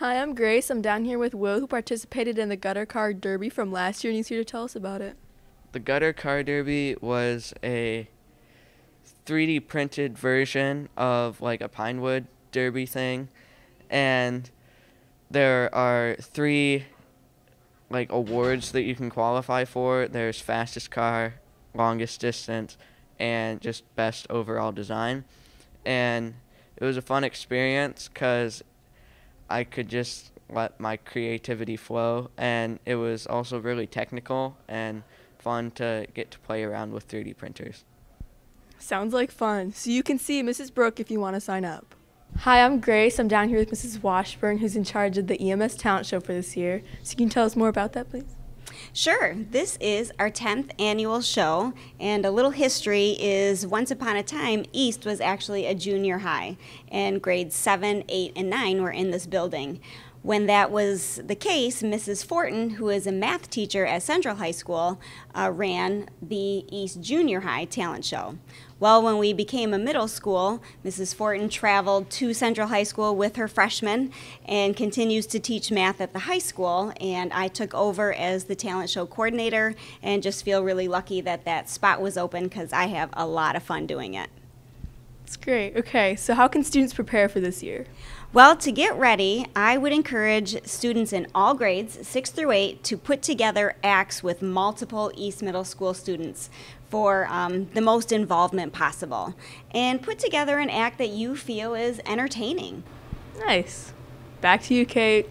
Hi, I'm Grace. I'm down here with Will, who participated in the Gutter Car Derby from last year, and he's here to tell us about it. The Gutter Car Derby was a 3D printed version of like a Pinewood Derby thing, and there are three like awards that you can qualify for. There's fastest car, longest distance, and just best overall design. And it was a fun experience because I could just let my creativity flow, and it was also really technical and fun to get to play around with 3D printers. Sounds like fun. So you can see Mrs. Brooke if you want to sign up. Hi, I'm Grace. I'm down here with Mrs. Washburn, who's in charge of the EMS Talent Show for this year. So you can you tell us more about that, please? Sure. This is our 10th annual show, and a little history is once upon a time, East was actually a junior high, and grades 7, 8, and 9 were in this building. When that was the case, Mrs. Fortin, who is a math teacher at Central High School, uh, ran the East Junior High talent show. Well, when we became a middle school, Mrs. Fortin traveled to Central High School with her freshmen and continues to teach math at the high school. And I took over as the talent show coordinator and just feel really lucky that that spot was open because I have a lot of fun doing it. That's great. Okay, so how can students prepare for this year? Well, to get ready, I would encourage students in all grades, 6 through 8, to put together acts with multiple East Middle School students for um, the most involvement possible. And put together an act that you feel is entertaining. Nice. Back to you, Kate.